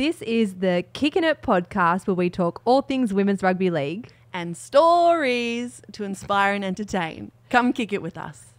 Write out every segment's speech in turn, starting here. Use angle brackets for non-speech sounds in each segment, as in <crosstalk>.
This is the Kickinit podcast where we talk all things women's rugby league. and stories to inspire and entertain. Come kick it with us.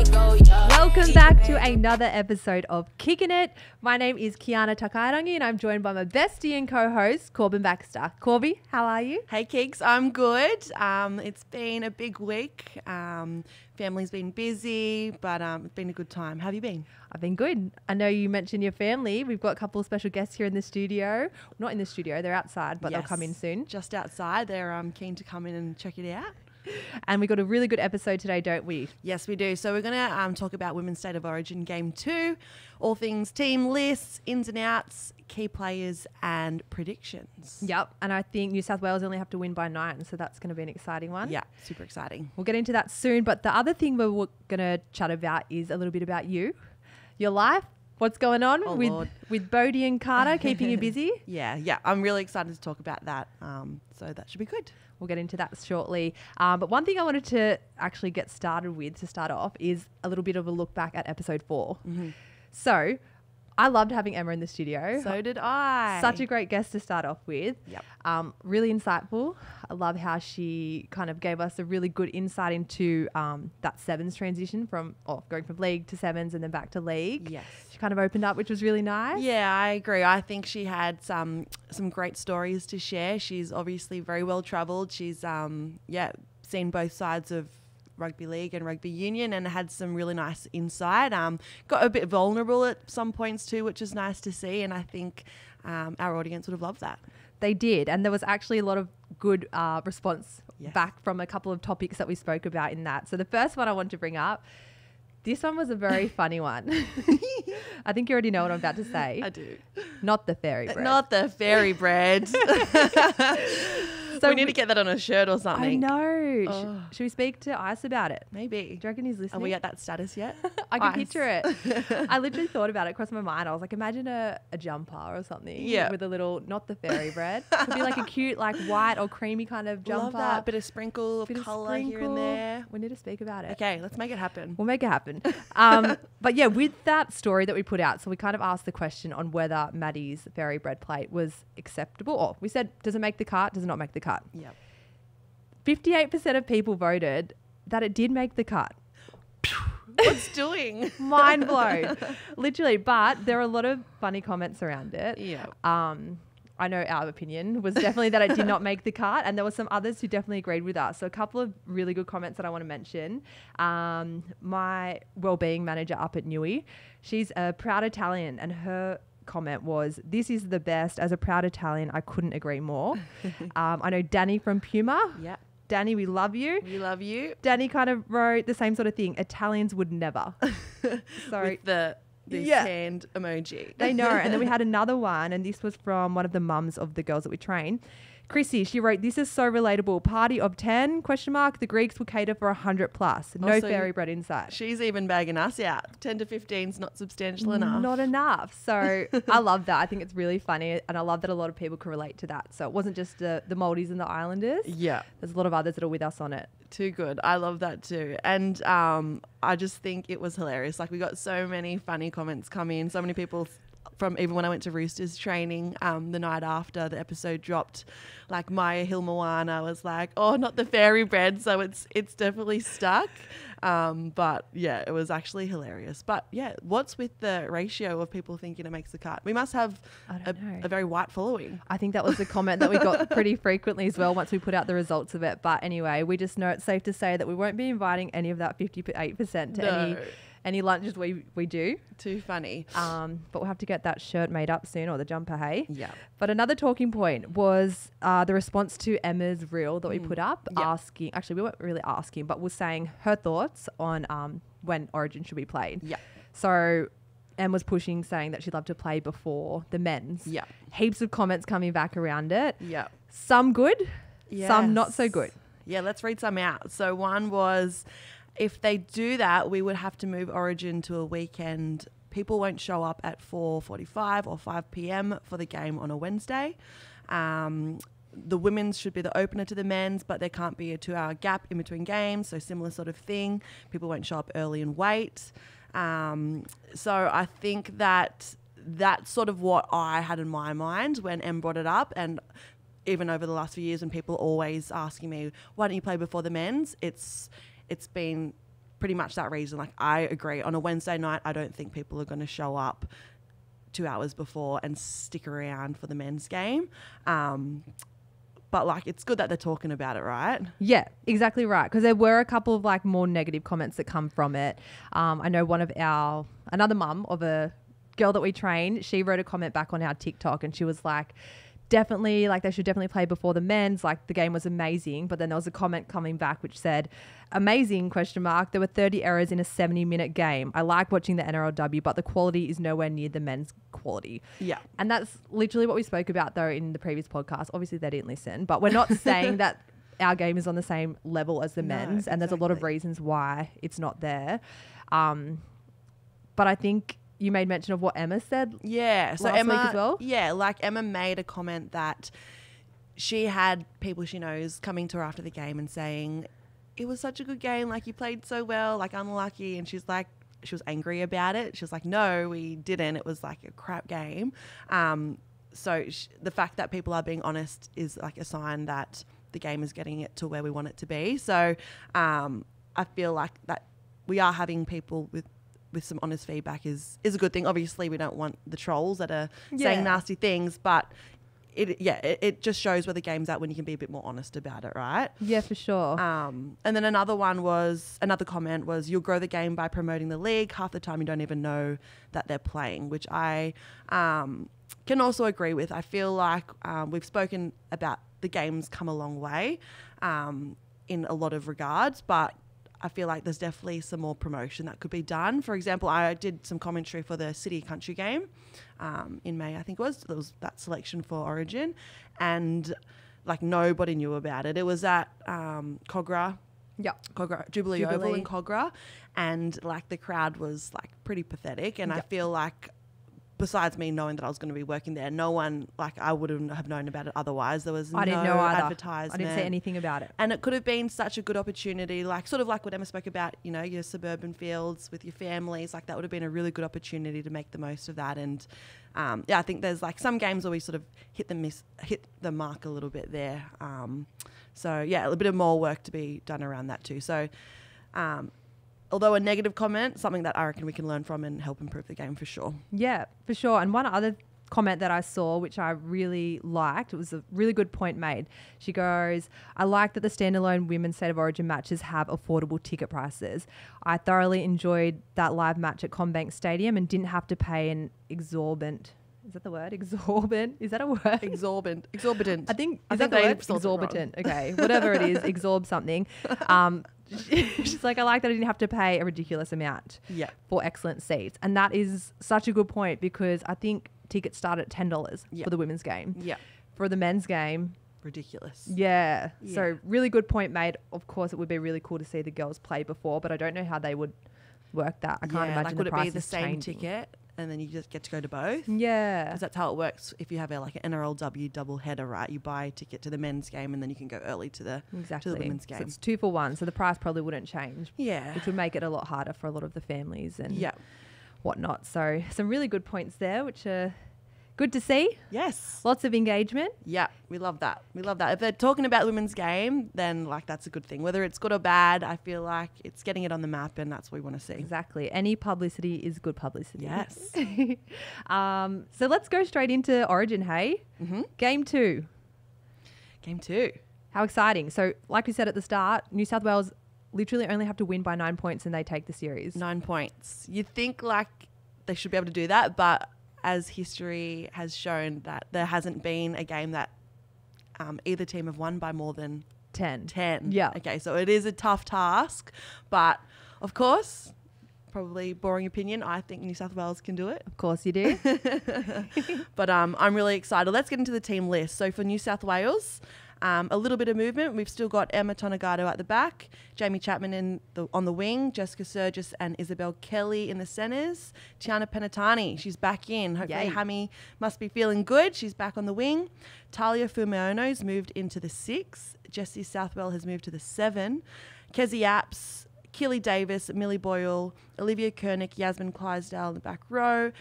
Welcome back to another episode of Kickinit. My name is Kiana Takairangi and I'm joined by my bestie and co-host Corban Baxter. Corby, how are you? Hey, Keeks, I'm good. Um, it's been a big week. Um, family's been busy, but um, it's been a good time. How have you been? I've been good. I know you mentioned your family. We've got a couple of special guests here in the studio. Not in the studio, they're outside, but they'll come in soon. Just outside. They're um, keen to come in and check it out. And we got a really good episode today, don't we? Yes, we do. So we're going to um, talk about Women's State of Origin Game 2, all things team lists, ins and outs, key players, and predictions. Yep. And I think New South Wales only have to win by nine, so that's going to be an exciting one. Yeah, super exciting. We'll get into that soon. But the other thing we're going to chat about is a little bit about you, your life, what's going on Oh, with, Lord. with Bodie and Carter, keeping you <laughs> busy. Yeah, yeah. I'm really excited to talk about that. Um, so that should be good. We'll get into that shortly. Um, but one thing I wanted to actually get started with to start off is a little bit of a look back at episode 4 So I loved having Emma in the studio. So did I. Such a great guest to start off with. Yep. Um, really insightful. I love how she kind of gave us a really good insight into um, that sevens transition from oh, going from league to sevens and then back to league. Yes. She kind of opened up, which was really nice. Yeah, I agree. I think she had some some great stories to share. She's obviously very well travelled. She's um yeah seen both sides of rugby league and rugby union and had some really nice insight. Um, got a bit vulnerable at some points too, which is nice to see. And I think um, our audience would have loved that. They did. And there was actually a lot of good uh, response Yes. back from a couple of topics that we spoke about in that. So the first one I want to bring up, this one was a very <laughs> funny one. <laughs> I think you already know what I'm about to <laughs> say. I do. Not the fairy bread. Not the fairy bread. So we need to get that on a shirt or something. I know. Oh. Should we speak to Ice about it? Maybe. Do you reckon he's listening? Are we at that status yet? <laughs> I can Ice. picture it. <laughs> I literally thought about it, crossed my mind. I was like, imagine a, a jumper or something. Yeah. With a little, not the fairy bread. <laughs> Could be like a cute, like white or creamy kind of jumper. Love that bit of sprinkle of bit of colour here and there. We need to speak about it. Okay, let's make it happen. We'll make it happen. Um, but yeah, with that story that we put out, so we kind of asked the question on whether Maddie's fairy bread plate was acceptable. Or we said, does it make the cut? Does it not make the cut? Yep. 58% of people voted that it did make the cut. <laughs> What's doing? Mind <laughs> blown. Literally. But there are a lot of funny comments around it. Yeah. Um, I know our opinion was definitely that it did not make the cut, and there were some others who definitely agreed with us. So a couple of really good comments that I want to mention. Um, my well-being manager up at Newey, she's a proud Italian, and her comment was, "This is the best." As a proud Italian, I couldn't agree more. <laughs> um, I know Danny from Puma. Yeah. Danny, we love you. We love you. Danny kind of wrote the same sort of thing. Italians would never. <laughs> Sorry. With the this Yeah. hand emoji. they know. And then we <laughs> had another one, and this was from one of the mums of the girls that we train. Chrissy, she wrote, "This is so relatable. Party of ten? Question mark. The Greeks will cater for hundred plus. No Also- fairy bread inside. She's even bagging us out. 10 to 15 is not substantial enough. Not enough. So <laughs> I love that. I think it's really funny, and I love that a lot of people can relate to that. So it wasn't just the the Maldives and the Islanders. yeah. There's a lot of others that are with us on it. Too good. I love that too. And um, I just think it was hilarious. Like we got so many funny comments come in. So many people from even when I went to Roosters training um, the night after the episode dropped, like Mya Hill-Moana was like, "Oh, not the fairy bread." So it's it's definitely stuck. Um, but yeah, it was actually hilarious. But yeah, what's with the ratio of people thinking it makes the cut? We must have a, a very white following. I think that was the comment that we got <laughs> pretty frequently as well once we put out the results of it. But anyway, we just know it's safe to say that we won't be inviting any of that 58% to No. any lunches we, we do. Too funny. Um, but we'll have to get that shirt made up soon or the jumper, hey? Yeah. But another talking point was uh, the response to Emma's reel that we Mm. put up, Yeah. asking, actually, we weren't really asking, but was saying her thoughts on um, when Origin should be played. Yeah. So Em was pushing, saying that she'd love to play before the men's. Yeah. Heaps of comments coming back around it. Yeah. Some good, some not so good. Yeah, let's read some out. So one was if they do that, we would have to move Origin to a weekend. People won't show up at 4:45 or 5 p.m. for the game on a Wednesday. Um, the women's should be the opener to the men's, but there can't be a two-hour gap in between games. So similar sort of thing. People won't show up early and wait. Um, so I think that that's sort of what I had in my mind when Em brought it up, and even over the last few years, when people always asking me, "Why don't you play before the men's?" It's it's been pretty much that reason. Like I agree. On a Wednesday night, I don't think people are going to show up two hours before and stick around for the men's game. Um, but like, it's good that they're talking about it, right? Yeah, exactly right. Because there were a couple of like more negative comments that come from it. Um, I know one of our another mum of a girl that we trained. She wrote a comment back on our TikTok, and she was like definitely like they should definitely play before the men's. Like the game was amazing but then there was a comment coming back which said amazing question mark. There were 30 errors in a 70 minute game. I like watching the nrlw but the quality is nowhere near the men's quality. Yeah. and that's literally what we spoke about though in the previous podcast. Obviously they didn't listen but we're not <laughs> saying that our game is on the same level as the No, men's and there's a lot of reasons why it's not there. Um, but i think you made mention of what emma said Yeah. So last week Emma, as well? Yeah, like Emma made a comment that she had people she knows coming to her after the game and saying, "It was such a good game. Like you played so well. Like unlucky." And she's like, she was angry about it. She was like, "No, we didn't. It was like a crap game." Um, so sh- the fact that people are being honest is like a sign that the game is getting it to where we want it to be. So um, I feel like that we are having people with with some honest feedback is is a good thing. Obviously, we don't want the trolls that are Yeah. saying nasty things, but it yeah, it, it just shows where the game's at when you can be a bit more honest about it, right? yeah for sure Um, and then another one was another comment was you'll grow the game by promoting the league. Half the time you don't even know that they're playing, which I um, can also agree with. I feel like um, we've spoken about the game's come a long way um, in a lot of regards, but I feel like there's definitely some more promotion that could be done. For example, I did some commentary for the City Country game um, in May, I think it was. There was that selection for Origin, and like nobody knew about it. It was at um, Kogarah yeah Kogarah, Jubilee, Oval in Kogarah, and like the crowd was like pretty pathetic. And I feel like, besides me knowing that I was going to be working there, no one like I wouldn't have known about it otherwise. There was i didn't no know either advertisement. i didn't say anything about it And it could have been such a good opportunity, like sort of like what Emma spoke about, you know, your suburban fields with your families. Like that would have been a really good opportunity to make the most of that. And um, yeah, I think there's like some games where we sort of hit the miss, hit the mark a little bit there. Um, so yeah, a little bit of more work to be done around that too. So. Um, Although a negative comment, something that I reckon we can learn from and help improve the game for sure. Yeah, for sure. And one other comment that I saw, which I really liked, it was a really good point made. She goes, I like that the standalone women's state of origin matches have affordable ticket prices. I thoroughly enjoyed that live match at CommBank Stadium and didn't have to pay an exorbitant. Is that the word? <laughs> Exorbitant? Is that a word? Exorbitant, exorbitant. I think I is think that the word? spelled it wrong. Exorbitant. Okay, whatever it is, <laughs> exorb something. <laughs> Um, <laughs> she's like, I like that I didn't have to pay a ridiculous amount yeah, for excellent seats. And that is such a good point because I think tickets start at $10 Yeah. for the women's game. yeah, For the men's game, ridiculous. yeah. Yeah. So, really good point made. Of course, it would be really cool to see the girls play before, but I don't know how they would work that. I can't imagine like the would it be the same changing. ticket and then you just get to go to both? Yeah. Because that's how it works. If you have a, like an NRLW double header, right? You buy a ticket to the men's game and then you can go early to the Exactly. to the women's So game. it's two for one. So the price probably wouldn't change, yeah, which would make it a lot harder for a lot of the families and yeah, whatnot. So some really good points there, which are good to see. yes, Lots of engagement. yeah. We love that. We love that. If they're talking about women's game, then like that's a good thing. Whether it's good or bad, I feel like it's getting it on the map, and that's what we want to see. Exactly. Any publicity is good publicity. Yes. <laughs> um, so let's go straight into Origin, hey? hmm Game two. Game two. How exciting. So, like we said at the start, New South Wales literally only have to win by nine points and they take the series. Nine points. You'd think like they should be able to do that, but as history has shown that there hasn't been a game that um, either team have won by more than 10. 10. Yeah. Okay, so it is a tough task, but of course, probably boring opinion, I think New South Wales can do it. Of course you do. <laughs> But um, I'm really excited. Let's get into the team list. So for New South Wales, um, a little bit of movement. We've still got Emma Tonegato at the back, Jaime Chapman in the, on the wing, Jessica Sergis and Isabelle Kelly in the centres, Tiana Penitani, she's back in. Hopefully, Yay. Hammy must be feeling good. She's back on the wing. Talia Fumeono's moved into the six. Jesse Southwell has moved to the seven. Kezie Apps Keeley Davis, Millie Boyle, Olivia Kernick, Yasmin Clydsdale in the back row.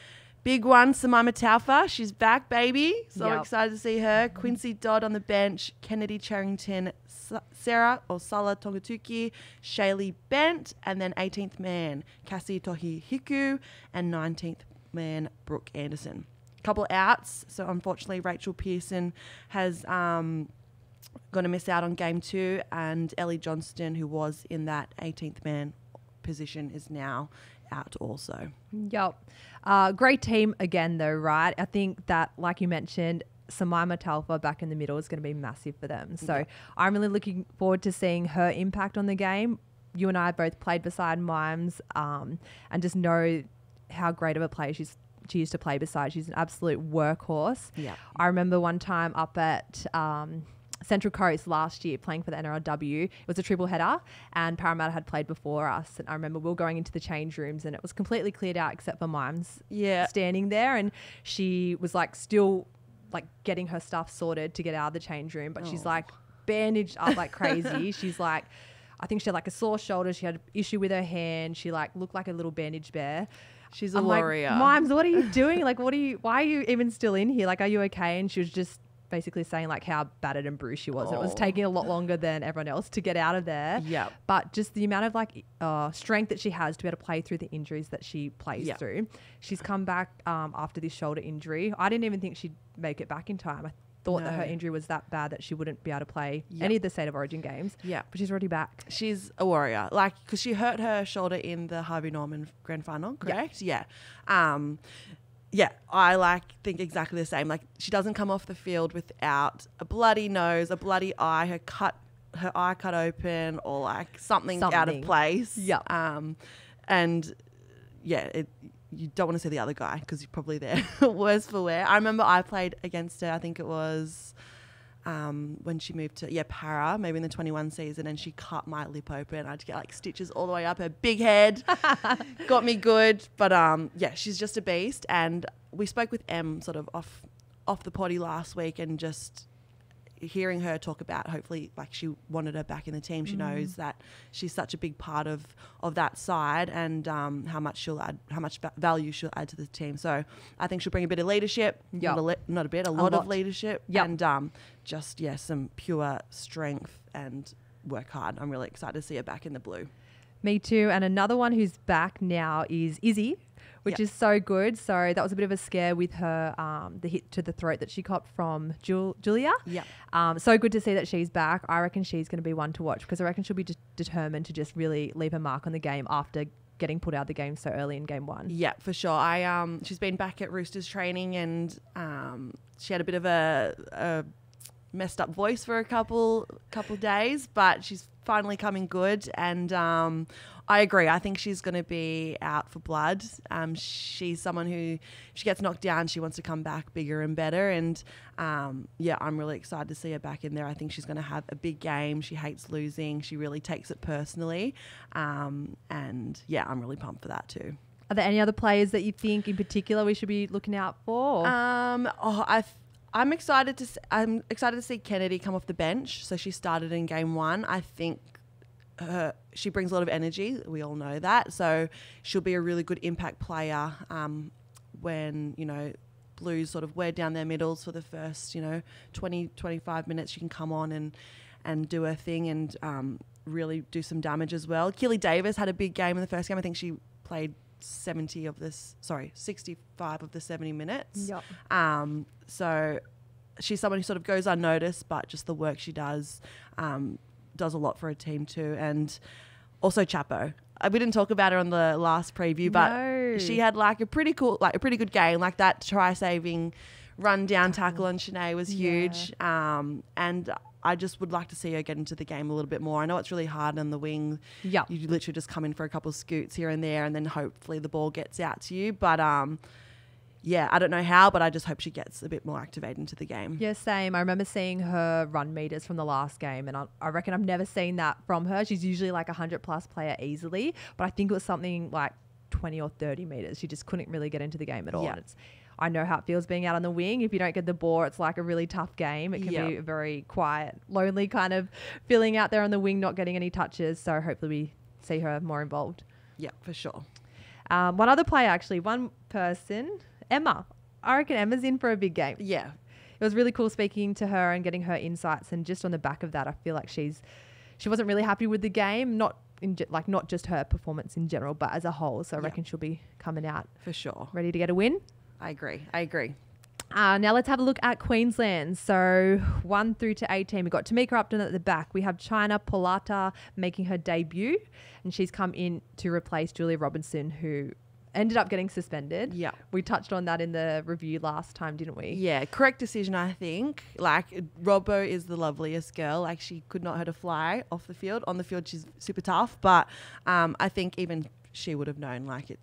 Big one, Simaima Taufa. She's back, baby. So Yep. excited to see her. Quincy Dodd on the bench. Kennedy Cherrington, Sarah or Sala Togatuki, Shaylee Bent, and then 18th man, Cassie Tohi Hiku, and 19th man, Brooke Anderson. Couple outs. So unfortunately, Rachel Pearson has um, going to miss out on game two, and Ellie Johnston, who was in that 18th man position, is now out also. Yep. Uh, great team again, though, right? I think that, like you mentioned, Simaima Taufa back in the middle is going to be massive for them. So Yeah. I'm really looking forward to seeing her impact on the game. You and I both played beside Mimes um, and just know how great of a player she's she used to play beside. She's an absolute workhorse. Yeah. I remember one time up at um, Central Coast last year playing for the NRLW. It was a triple header, and Parramatta had played before us. And I remember we were going into the change rooms, and it was completely cleared out except for Mimes Yeah. standing there, and she was like still like getting her stuff sorted to get out of the change room, but she's Oh. like bandaged up like crazy. <laughs> she's like. I think she had like a sore shoulder. She had an issue with her hand. She like looked like a little bandage bear. She's a I'm warrior. Like, Mimes, what are you doing? Like, what are you? Why are you even still in here? Like, are you okay? And she was just basically saying like how battered and bruised she was. And it was Oh. taking a lot longer than everyone else to get out of there. Yep. But just the amount of like uh, strength that she has to be able to play through the injuries that she plays Yep. through. She's come back um, after this shoulder injury. I didn't even think she'd make it back in time. I thought that her injury was that bad that she wouldn't be able to play Yep. any of the state of origin games. Yeah. But she's already back. She's a warrior. Like, because she hurt her shoulder in the Harvey Norman grand final, correct? Yeah. Um, yeah, I like think exactly the same. Like, she doesn't come off the field without a bloody nose, a bloody eye, her cut, her eye cut open, or like something, out of place. Yeah. Um, and yeah, it, you don't want to see the other guy because you're probably there <laughs> worse for wear. I remember I played against her. I think it was um, when she moved to yeah para maybe in the 21 season and she cut my lip open. I had to get like stitches all the way up her big head. <laughs> Got me good. But um yeah she's just a beast. And we spoke with em sort of off off the potty last week and just hearing her talk about hopefully like she wanted her back in the team she knows that she's such a big part of of that side and um, how much she'll add how much va- value she'll add to the team so i think she'll bring a bit of leadership Yep. not, a not a bit a lot, lot. of leadership Yep. and um, just yeah some pure strength and work hard i'm really excited to see her back in the blue Me too. And another one who's back now is Izzy, which Yep. is so good. So that was a bit of a scare with her, um, the hit to the throat that she copped from Jul- Julia. yeah Um, so good to see that she's back. I reckon she's going to be one to watch because I reckon she'll be de- determined to just really leave a mark on the game after getting put out of the game so early in game one. Yeah, for sure. I um, she's been back at Roosters training, and um, she had a bit of a, a messed up voice for a couple couple days, but she's finally coming good. And um, I agree. I think she's going to be out for blood. Um, she's someone who, if she gets knocked down, she wants to come back bigger and better. And um, yeah, I'm really excited to see her back in there. I think she's going to have a big game. She hates losing. She really takes it personally. Um, and yeah, I'm really pumped for that too. Are there any other players that you think in particular we should be looking out for? Um, oh, I, I'm excited to. s- I'm excited to see Kennedy come off the bench. So she started in game one. I think her she brings a lot of energy. We all know that. So she'll be a really good impact player. Um, when you know Blues sort of wear down their middles for the first you know 20 25 minutes, she can come on and and do her thing and um, really do some damage as well. Keeley Davis had a big game in the first game. I think she played 70 of this, sorry, 65 of the 70 minutes. Yep. Um, so she's someone who sort of goes unnoticed, but just the work she does um, does a lot for a team too. And also Chapo. Uh, We didn't talk about her on the last preview, but No. she had like a pretty cool, like a pretty good game. Like that try saving run down tackle on Shanae was Yeah. huge. Um, and I just would like to see her get into the game a little bit more. I know it's really hard on the wing. Yep. You literally just come in for a couple of scoots here and there, and then hopefully the ball gets out to you. But um, yeah, I don't know how, but I just hope she gets a bit more activated into the game. Yeah, same. I remember seeing her run meters from the last game, and I, I reckon I've never seen that from her. She's usually like a 100 plus player easily, but I think it was something like 20 or 30 meters. She just couldn't really get into the game at all. Yeah. And it's, I know how it feels being out on the wing. If you don't get the ball, it's like a really tough game. It can Yeah. be a very quiet, lonely kind of feeling out there on the wing, not getting any touches. So hopefully we see her more involved. Yeah, for sure. Um, one other player, actually, one person, Emma. I reckon Emma's in for a big game. Yeah, It was really cool speaking to her and getting her insights. And just on the back of that, I feel like she's she wasn't really happy with the game, not in ge- like not just her performance in general, but as a whole. So I Yeah. reckon she'll be coming out for sure. ready to get a win. I agree. I agree. Uh, now let's have a look at Queensland. So one through to eighteen, we've got Tamika Upton at the back. We have China Polata making her debut, and she's come in to replace Julia Robinson, who ended up getting suspended. Yeah. We touched on that in the review last time, didn't we? Yeah, correct decision, I think. Like, Robbo is the loveliest girl. Like, she could not hurt a fly off the field. On the field, she's super tough. But um, I think even she would have known, like, it.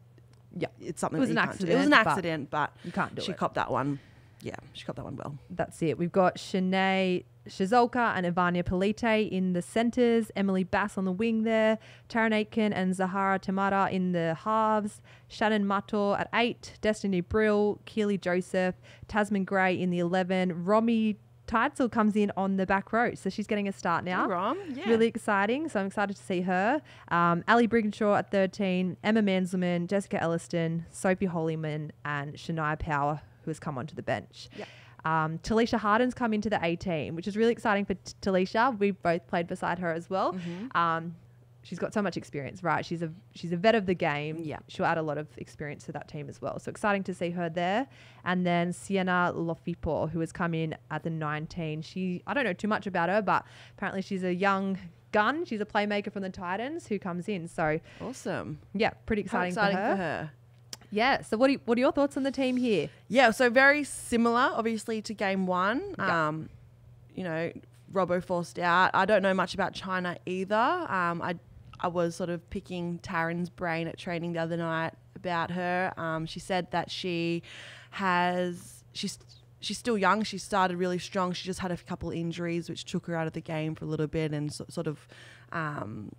Yeah. It's something It was an do. It was an accident, but but, You can't do she it. copped that one. Yeah, she got that one well. That's it. We've got Shenae Ciesiolka and Evania Pelite in the centres, Emily Bass on the wing there, Taryn Aitken and Zahara Temara in the halves, Shannon Mato at eight, Destiny Brill, Keilee Joseph, Tazmin Gray in the 11, Romy Teitzel comes in on the back row. So she's getting a start now. Rom, yeah. Really exciting. So I'm excited to see her. Um, Ali Brigginshaw at 13, Emma Manzelmann, Jessica Elliston, Sophie Holyman, and Shania Power, who has come onto the bench. Yeah. Um, Tallisha Harden's come into the 18, which is really exciting for T- Talisha. We've both played beside her as well. Mm-hmm. Um, she's got so much experience, right? She's a she's a vet of the game. Yeah. she'll add a lot of experience to that team as well. So exciting to see her there. And then Sienna Lofipo, who has come in at the 19. She I don't know too much about her, but apparently she's a young gun. She's a playmaker from the Titans who comes in. So Awesome. yeah, pretty exciting, exciting for, her. for her. Yeah. So what are, you- what are your thoughts on the team here? Yeah, so very similar, obviously, to game one. Yeah. Um, you know, Robbo forced out. I don't know much about China either. Um, I I was sort of picking Taryn's brain at training the other night about her. Um, she said that she has she's she's still young. She started really strong. She just had a couple injuries which took her out of the game for a little bit and so, sort of. Um,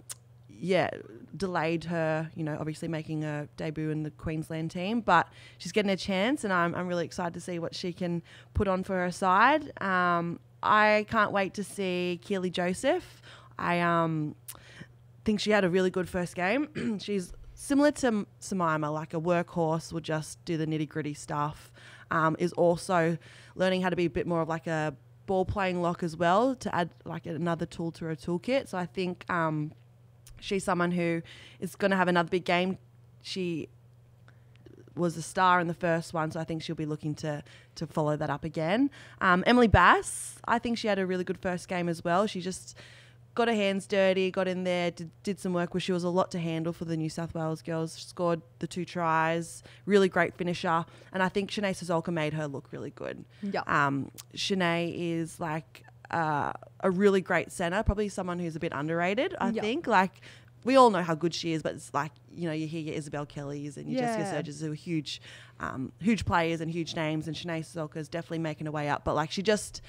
yeah, delayed her, you know, obviously making a debut in the Queensland team, but she's getting a chance and I'm, I'm really excited to see what she can put on for her side. Um, I can't wait to see Keilee Joseph. I um, think she had a really good first game. <clears throat> she's similar to Simaima, like a workhorse, will just do the nitty gritty stuff. Um, is also learning how to be a bit more of like a ball playing lock as well to add like another tool to her toolkit. So I think um, she's someone who is going to have another big game. She was a star in the first one, so I think she'll be looking to to follow that up again. Um, Emily Bass, I think she had a really good first game as well. She just got her hands dirty, got in there, did, did some work where she was a lot to handle for the New South Wales girls. Scored the two tries, really great finisher, and I think Shenae Ciesiolka made her look really good. Yeah. Um, Shanae is like uh, a really great center, probably someone who's a bit underrated. I Yeah. think like. We all know how good she is, but it's like you know you hear your Isabelle Kellys and your Yeah. Jessica Sergis who are huge, um, huge players and huge names, and Shenae Ciesiolka is definitely making her way up. But like she just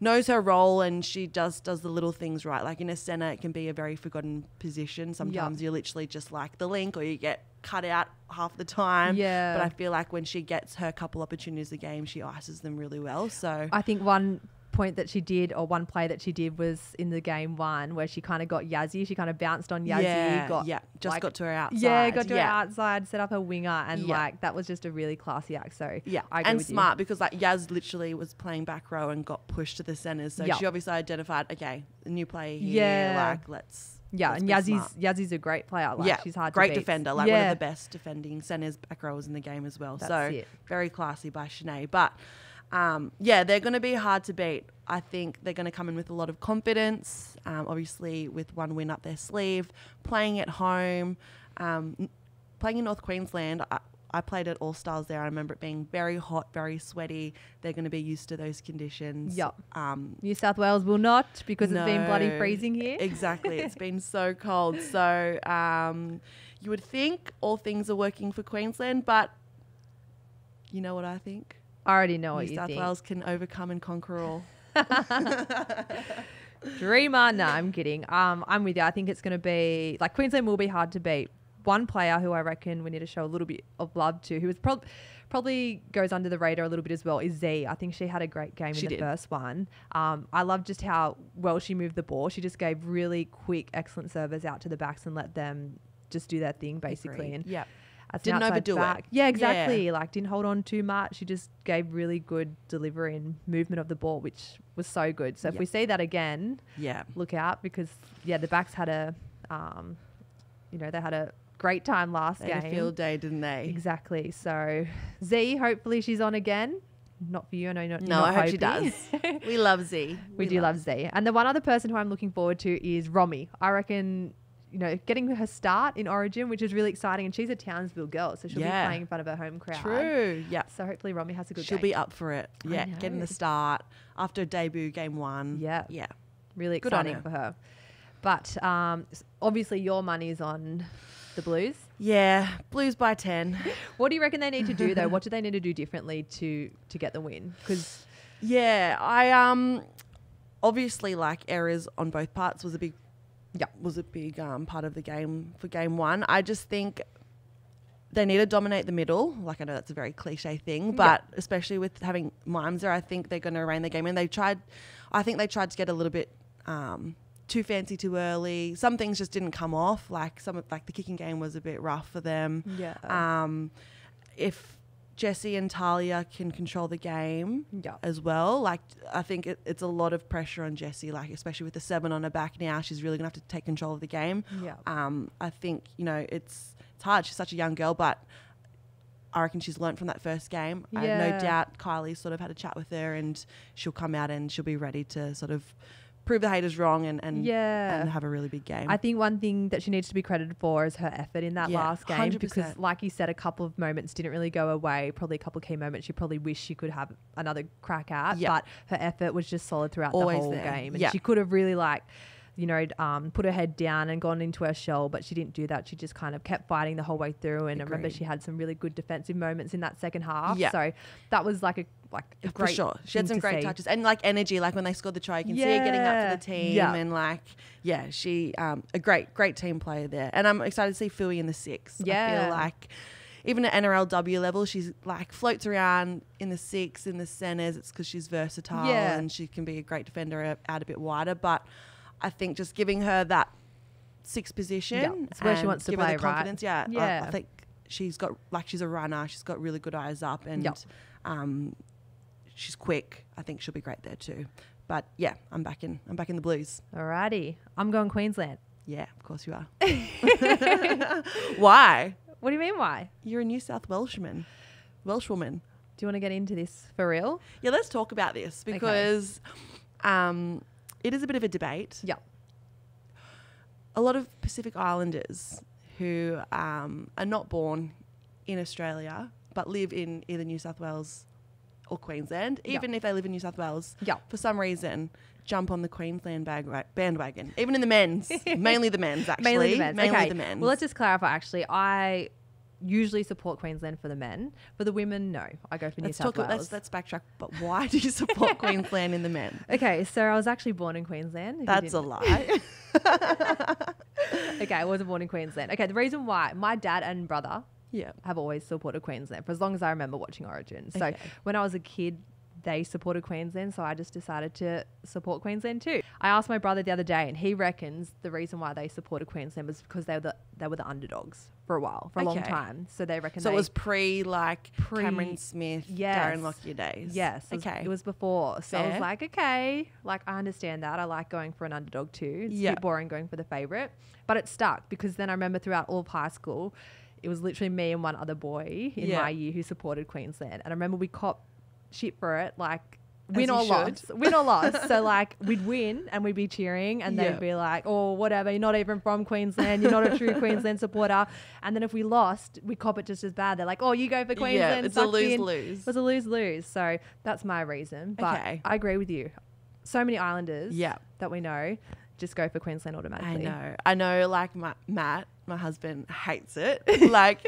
knows her role and she just does the little things right. Like in a center, it can be a very forgotten position. Sometimes you're literally just like the link, or you get cut out half the time. Yeah. But I feel like when she gets her couple opportunities a game, she ices them really well. So I think one point that she did, or one play that she did, was in the game one where she kind of got Yazzie. She kind of bounced on Yazzie. yeah, got yeah, just like- got to her outside. Yeah, got to yeah. her outside, set up her winger, and Yeah. like that was just a really classy act. So Yeah, I agree and with you. smart because like Yaz literally was playing back row and got pushed to the centers, so Yeah. she obviously identified, okay, a new player here, Yeah. like let's Yeah, let's and smart. Yazie's a great player. Like yeah, she's hard great to beat. defender, like one of the best defending centers back rowers in the game as well. That's so it. very classy by Shanae, but. Um, yeah, they're going to be hard to beat. I think they're going to come in with a lot of confidence. Um, obviously, with one win up their sleeve, playing at home, um, playing in North Queensland. I, I played at All Stars there. I remember it being very hot, very sweaty. They're going to be used to those conditions. Yup. Um, New South Wales will not because it's been bloody freezing here. exactly. it's been <laughs> so cold. So um, you would think all things are working for Queensland, but you know what I think? I already know what New you South think. Wales can overcome and conquer all. <laughs> Dreamer. No, I'm kidding. Um, I'm with you. I think it's going to be like Queensland will be hard to beat, one player who I reckon we need to show a little bit of love to, who was prob- probably goes under the radar a little bit as well, is Z. I think she had a great game She in the did. first one. Um, I love just how well she moved the ball. She just gave really quick, excellent servers out to the backs and let them just do their thing basically. Agreed. And yeah. Didn't overdo it. Yeah, exactly. Like didn't hold on too much. She just gave really good delivery and movement of the ball, which was so good. So if we see that again, Yeah. look out because yeah, the backs had a, um, you know, they had a great time last They game. field day, didn't they? Exactly. So Z, hopefully she's on again. Not for you, I know you're not. No, I hope she does. <laughs> we love Z. we, do love Z. And the one other person who I'm looking forward to is Romy. I reckon, you know, getting her start in Origin, which is really exciting. And she's a Townsville girl, so she'll Yeah. be playing in front of her home crowd. True. Yeah. So hopefully Romy has a good She'll game. be up for it. Yeah. Getting the start after debut game one. Yeah. Yeah. really Good exciting her. for her. But um, obviously your money's on the Blues. Yeah. Blues by 10. <laughs> What do you reckon they need to do though? what do they need to do differently to to get the win? Because Yeah, I um obviously like errors on both parts was a big Yeah. was a big um part of the game for game 1. I just think they need to dominate the middle. Like I know that's a very cliche thing, Yeah. but especially with having Mimes there, I think they're going to reign the game and they tried I think they tried to get a little bit um too fancy too early. Some things just didn't come off. Like some like the kicking game was a bit rough for them. yeah, Um, if Jesse and Talia can control the game yeah, as well, like I think it, it's a lot of pressure on Jesse, like especially with the seven on her back now, she's really gonna have to take control of the game. yeah. Um, I think you know it's it's hard. She's such a young girl, but I reckon she's learned from that first game. I have Yeah. no doubt Kylie sort of had a chat with her, and she'll come out and she'll be ready to sort of prove the haters wrong and and, yeah. and have a really big game. I think one thing that she needs to be credited for is her effort in that Yeah, last game 100%. because, like you said, a couple of moments didn't really go away. Probably a couple of key moments she probably wished she could have another crack at, Yeah. but her effort was just solid throughout Always the whole there. game, and she could have really like. You know, um, put her head down and gone into her shell, but she didn't do that. She just kind of kept fighting the whole way through. And I remember she had some really good defensive moments in that second half. Yeah. So that was like a like a For sure. She had some great see. touches and like energy. Like when they scored the try, you can see her getting up Yeah. for the team Yeah. and like, yeah, she um, a great, great team player there. And I'm excited to see Fui in the six. I Yeah. feel like even at NRLW level, she's like floats around in the six, in the centers. It's because she's versatile Yeah. and she can be a great defender out a bit wider. But I think just giving her that six position, it's where she wants to give her play, right? confidence. Yeah, I- I, think she's got like she's a runner. She's got really good eyes up and. Yep. Um, she's quick. I think she'll be great there too. But yeah, I'm back in. I'm back in the Blues. Alrighty, I'm going Queensland. Yeah, of course you are. <laughs> Why? What do you mean? Why? You're a New South Welshman, Welshwoman. Do you want to get into this for real? Yeah, let's talk about this because um, it is a bit of a debate. Yeah. A lot of Pacific Islanders who um, are not born in Australia but live in either New South Wales or Queensland, Yeah. even if they live in New South Wales, Yeah. for some reason jump on the Queensland bag- bandwagon, even in the men's, <laughs> mainly the men's actually, Mainly the men's. mainly okay. the men's. Well, let's just clarify. Actually, I usually support Queensland for the men. For the women, no. I go for New let's South talk. Wales. Let's let's backtrack. But why do you support <laughs> Queensland in the men? okay, so I was actually born in Queensland. That's a lie. <laughs> Okay, I wasn't born in Queensland. Okay, the reason why my dad and brother yeah. have always supported Queensland for as long as I remember watching Origin. So Okay. when I was a kid, they supported Queensland, so I just decided to support Queensland too. I asked my brother the other day, and he reckons the reason why they supported Queensland was because they were the they were the underdogs for a while, for a long time. So they reckon So they, it was pre like Pre- Cameron Smith, Yes. Darren Lockyer days. Yes. It was, Okay. it was before. So I was like, okay, like I understand that. I like going for an underdog too. It's a Yeah. bit boring going for the favorite. But it stuck because then I remember throughout all of high school, it was literally me and one other boy in Yeah. my year who supported Queensland. And I remember we cop shit for it, like win or should. loss. Win or loss. so <laughs> like we'd win and we'd be cheering and Yeah. they'd be like, Oh, whatever, you're not even from Queensland, you're not a true <laughs> Queensland supporter. And then if we lost, we cop it just as bad. They're like, Oh, you go for Queensland. yeah, it's a suck in." lose lose. It was a lose lose. So that's my reason. But Okay. I agree with you. So many Islanders Yeah. that we know just go for Queensland automatically. I know. I know. Like my, Matt, my husband hates it. <laughs> Like,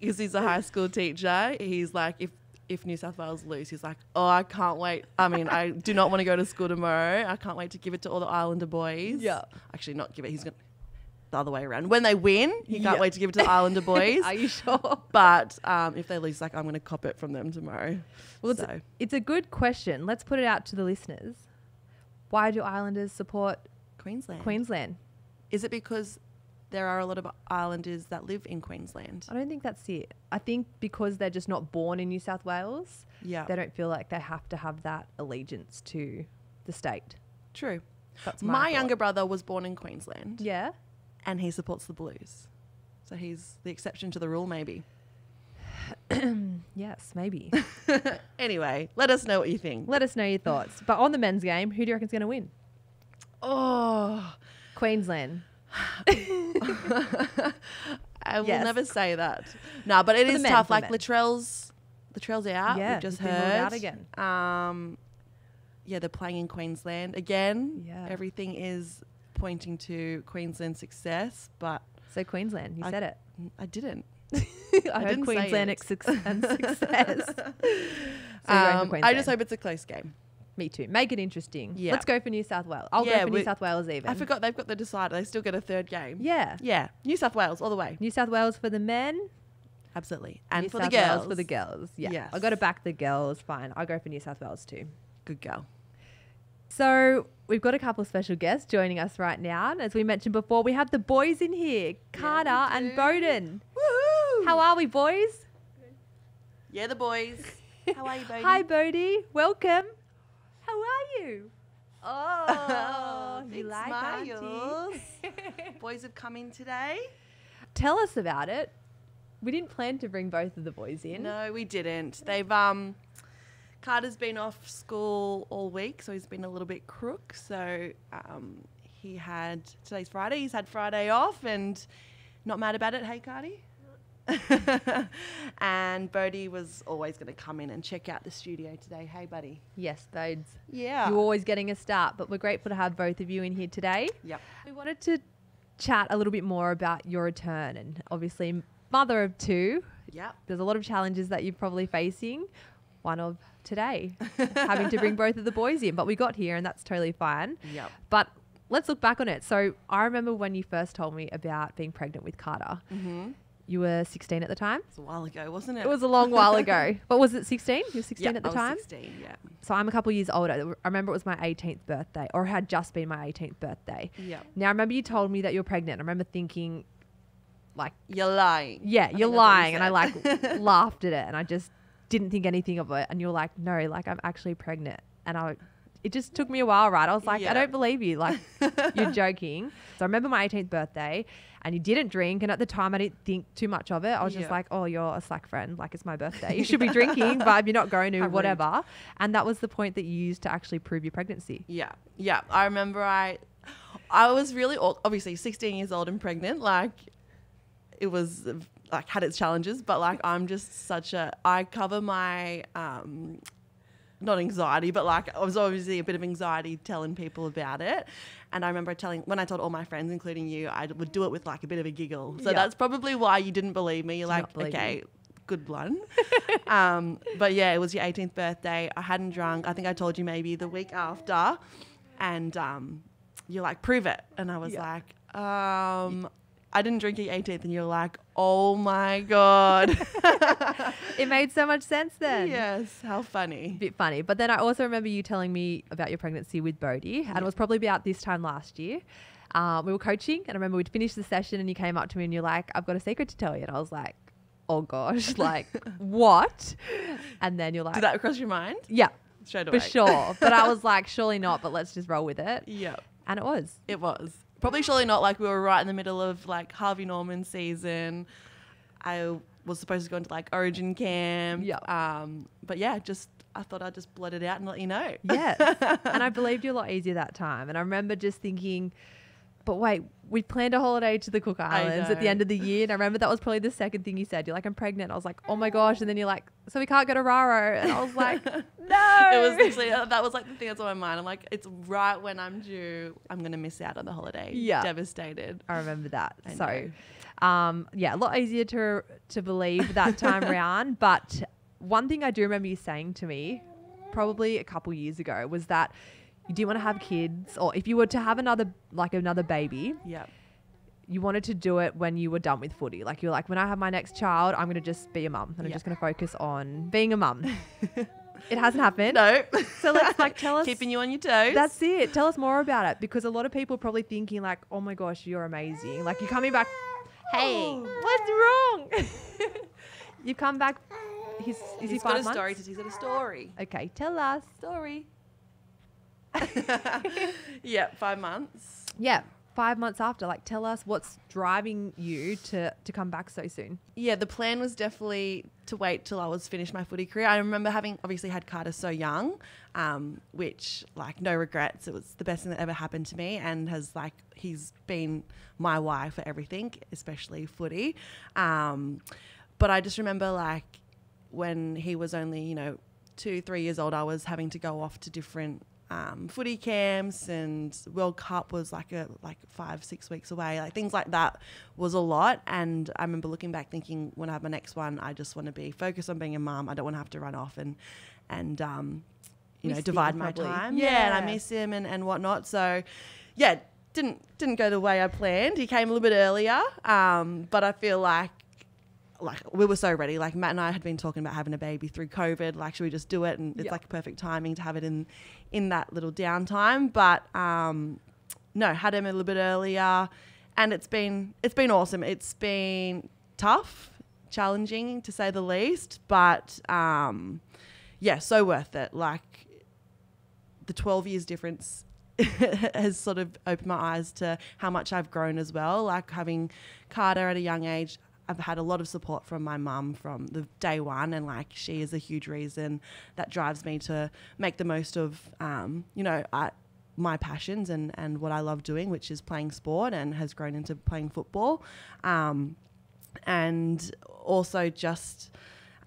because he's a high school teacher. He's like, if if New South Wales lose, he's like, oh, I can't wait. I mean, I do not want to go to school tomorrow. I can't wait to give it to all the Islander boys. Yeah. Actually, not give it. He's gonna. the other way around. When they win, he can't wait to give it to the Islander <laughs> boys. Are you sure? but um, if they lose, like I'm going to cop it from them tomorrow. Well, it's, so it's a good question. Let's put it out to the listeners. Why do Islanders support Queensland. Queensland? Is it because there are a lot of Islanders that live in Queensland? I don't think that's it. I think because they're just not born in New South Wales, Yeah, they don't feel like they have to have that allegiance to the state. true. That's My, my, younger brother was born in Queensland, Yeah. and he supports the Blues. So he's the exception to the rule, maybe. <clears throat> Yes, maybe. <laughs> Anyway, let us know what you think. Let us know your thoughts. But on the men's game, who do you reckon's going to win? Oh, Queensland. <laughs> I will Yes. never say that. No, but it For the is men, tough. for the Like men. Latrell's, Latrell's out. Yeah, we've just he's been ruled heard. out again. Um, yeah, they're playing in Queensland again. Yeah. everything is pointing to Queensland's success, but So Queensland, you I- said it. I didn't. I, <laughs> I heard didn't say Queensland it. ex- and success. <laughs> so you're going for Um, I Queensland. just hope it's a close game. Me too. Make it interesting. Yeah. Let's go for New South Wales. I'll Yeah, go for New South Wales even. I forgot they've got the decider. They still get a third game. Yeah. Yeah, New South Wales all the way. New South Wales for the men, Absolutely, and New for South the girls. Wales for the girls. Yeah. Yes. I got to back the girls. Fine. I'll go for New South Wales too. Good girl. So we've got a couple of special guests joining us right now. And as we mentioned before, we have the boys in here, Carter and do. Bowden. Woohoo! How are we, boys? Yeah, the boys. <laughs> How are you, Bodie? Hi, Bodie. Welcome. How are you? Oh, <laughs> you like <laughs> boys have come in today. Tell us about it. We didn't plan to bring both of the boys in. No, we didn't. They've um Carter's been off school all week, so he's been a little bit crook. So um he had today's Friday, he's had Friday off and not mad about it, hey Cardi? <laughs> and Bodie was always going to come in and check out the studio today. Hey, buddy. Yes, Bodes. Yeah. You're always getting a start, but we're grateful to have both of you in here today. Yep. We wanted to chat a little bit more about your return and obviously mother of two. Yep. There's a lot of challenges that you're probably facing. One of today, having to bring both of the boys in, but we got here and that's totally fine. Yep. But let's look back on it. So I remember when you first told me about being pregnant with Carter. Mm-hmm. You were 16 at the time. It's a while ago, wasn't it? It was a long while <laughs> ago. But was it 16? You were 16 Yep, at the I was time? 16, yeah. So I'm a couple years older. I remember it was my 18th birthday, or it had just been my 18th birthday. Yep. Now I remember you told me that you're pregnant. I remember thinking, like, You're lying. yeah, you're what you lying, and I like <laughs> laughed at it, and I just didn't think anything of it. And you're like, no, like I'm actually pregnant, and I. It just took me a while, right? I was like, Yeah. I don't believe you. Like, you're <laughs> joking. So I remember my 18th birthday, and you didn't drink. And at the time, I didn't think too much of it. I was just like, oh, you're a slack friend. Like, it's my birthday. You <laughs> should be drinking, but you're not going to, How rude. whatever. And that was the point that you used to actually prove your pregnancy. Yeah, yeah. I remember I, I was really old, obviously 16 years old and pregnant. Like, it was like had its challenges, but like I'm just such a. I cover my um, not anxiety, but like I was obviously a bit of anxiety telling people about it. And I remember telling when I told all my friends, including you, I would do it with like a bit of a giggle. So Yeah. that's probably why you didn't believe me. You're like, okay, you. good one. <laughs> um, but yeah, it was your 18th birthday. I hadn't drunk. I think I told you maybe the week after, and um, you're like, prove it. And I was Yeah. like, um, I didn't drink your 18th, and you're like, oh my god. <laughs> It made so much sense then. yes, how funny. A bit funny. But then I also remember you telling me about your pregnancy with Bodhi, and it was probably about this time last year. Um, we were coaching, and I remember we'd finished the session, and you came up to me and you're like, "I've got a secret to tell you," and I was like, "Oh gosh, <laughs> like what?" And then you're like, Did that cross your mind? "Yeah, Straight away for sure." But I was <laughs> like, "Surely not," but let's just roll with it, Yeah, and it was. it was. Probably surely not like we were right in the middle of like Harvey Norman season. I was supposed to go into like Origin camp. Yeah. Um, but yeah, just I thought I'd just blurt it out and let you know. Yes. <laughs> and I believed you a lot easier that time. And I remember just thinking, but wait, we planned a holiday to the Cook Islands at the end of the year. And I remember that was probably the second thing you said. You're like, I'm pregnant. I was like, oh my gosh. And then you're like, so we can't go to Raro. And I was like, <laughs> no. It was literally uh, that was like the thing that's on my mind. I'm like, it's right when I'm due. I'm gonna miss out on the holiday. Yeah. devastated. I remember that. I so, um, yeah, a lot easier to to believe that time <laughs> round. But one thing I do remember you saying to me, probably a couple years ago, was that you do want to have kids, or if you were to have another like another baby, Yeah, you wanted to do it when you were done with footy. Like you're like, when I have my next child, I'm gonna just be a mum and I'm just gonna focus on being a mum. <laughs> it hasn't happened. No. <laughs> So let's like tell <laughs> us. Keeping you on your toes. That's it. Tell us more about it because a lot of people are probably thinking like, oh my gosh, you're amazing. Like you're coming back. Hey, oh. what's wrong? you come back. He's is he He's five got a months? story. He's got a story. Okay, tell us. Story. <laughs> yeah, five months. Yeah, five months after. Like, tell us what's driving you to to come back so soon. Yeah, the plan was definitely to wait till I was finished my footy career. I remember having obviously had Carter so young, um, which like no regrets. It was the best thing that ever happened to me, and has like he's been my why for everything, especially footy. Um, but I just remember like when he was only you know two three years old, I was having to go off to different um, footy camps and World Cup was like a like five six weeks away. Like things like that was a lot. And I remember looking back thinking when I have my next one, I just want to be focused on being a mum. I don't want to have to run off and and um, you know divide my probably. time. Yeah. and I miss him and and whatnot. So yeah, didn't didn't go the way I planned. He came a little bit earlier, um, but I feel like like we were so ready. Like Matt and I had been talking about having a baby through COVID. Like, should we just do it? And it's Yeah. like perfect timing to have it in in that little downtime. But um, no, had him a little bit earlier, and it's been it's been awesome. It's been tough, challenging to say the least, but um, yeah, so worth it. Like the 12 years difference <laughs> has sort of opened my eyes to how much I've grown as well. Like having Carter at a young age, I've had a lot of support from my mum from the day one, and like she is a huge reason that drives me to make the most of, um, you know, I, my passions and and what I love doing, which is playing sport, and has grown into playing football, um, and also just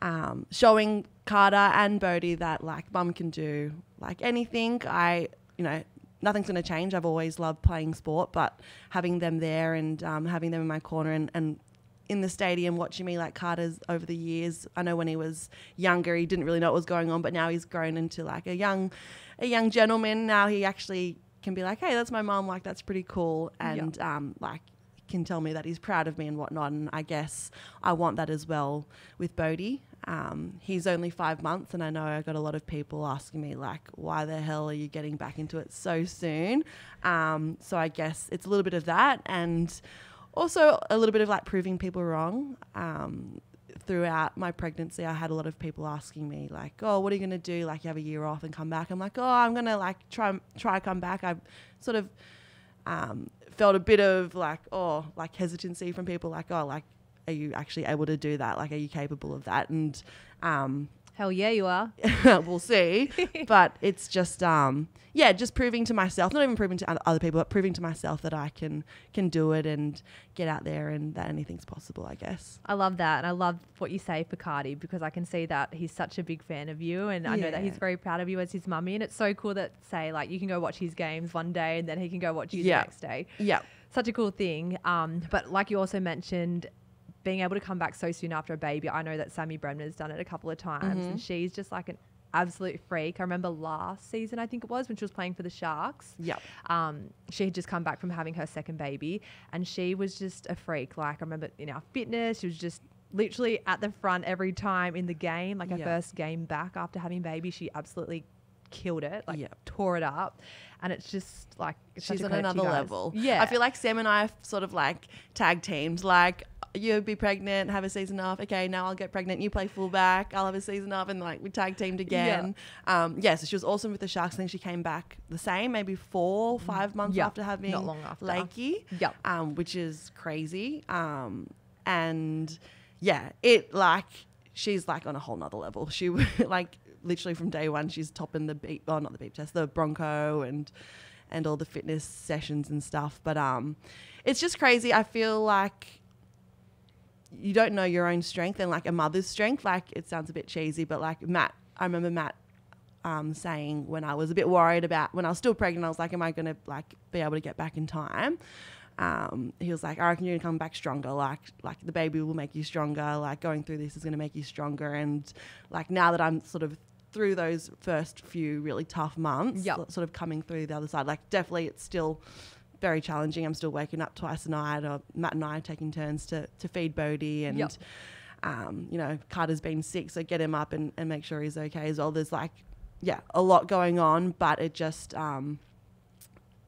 um, showing Carter and Bodie that like mum can do like anything. I, you know, nothing's going to change. I've always loved playing sport, but having them there and um, having them in my corner and, and in the stadium watching me like Carter's over the years. I know when he was younger, he didn't really know what was going on, but now he's grown into like a young, a young gentleman. Now he actually can be like, hey, that's my mom. Like that's pretty cool, and um, like can tell me that he's proud of me and whatnot. And I guess I want that as well with Bodie. Um, he's only five months, and I know I got a lot of people asking me like, "Why the hell are you getting back into it so soon?" Um, so I guess it's a little bit of that, and also a little bit of like proving people wrong. Um, throughout my pregnancy, I had a lot of people asking me like, "Oh, what are you going to do? Like, you have a year off and come back?" I'm like, "Oh, I'm going to like try try come back." I've sort of um, felt a bit of like, oh, like hesitancy from people, like, oh, like, are you actually able to do that? Like, are you capable of that? And um, Hell yeah, you are. <laughs> we'll see. <laughs> but it's just, um, yeah, just proving to myself, not even proving to other people, but proving to myself that I can can do it and get out there and that anything's possible. I guess. I love that. And I love what you say for Cardi because I can see that he's such a big fan of you. And I know that he's very proud of you as his mummy. And it's so cool that, say, like, you can go watch his games one day and then he can go watch you Yeah. the next day. Yeah. Such a cool thing. Um, but like you also mentioned, being able to come back so soon after a baby, I know that Sammy Bremner's done it a couple of times and she's just like an absolute freak. I remember last season, I think it was, when she was playing for the Sharks. Yeah. Um, she had just come back from having her second baby, and she was just a freak. Like I remember in our fitness, she was just literally at the front every time in the game. Like her Yeah. first game back after having baby, she absolutely killed it. Like Yeah. tore it up, and it's just like it's She's on another level. Yeah, I feel like Sam and I have sort of like tag teams. Like you'll be pregnant, have a season off. Okay, now I'll get pregnant. You play fullback. I'll have a season off, and like we tag teamed again. Yeah. Um, yeah. So she was awesome with the Sharks. I think she came back the same, maybe four, five months Yeah, after having not long after. Lakey. Yep. Um, which is crazy. Um, and yeah, it like she's like on a whole nother level. She <laughs> like literally from day one, she's topping the beep, Oh, not the beep test, the Bronco and and all the fitness sessions and stuff. But um, it's just crazy. I feel like you don't know your own strength and like a mother's strength. Like it sounds a bit cheesy, but like Matt, I remember Matt um, saying when I was a bit worried about when I was still pregnant, I was like, am I going to like be able to get back in time? Um, he was like, I reckon you're gonna come back stronger. Like, like the baby will make you stronger. Like going through this is gonna make you stronger. And like now that I'm sort of through those first few really tough months, Yep. sort of coming through the other side, like definitely it's still very challenging. I'm still waking up twice a night, or Matt and I are taking turns to, to feed Bodie and. Yep. Um, you know, Carter's been sick, so get him up and, and make sure he's okay as well. There's like, yeah, a lot going on, but it just, um,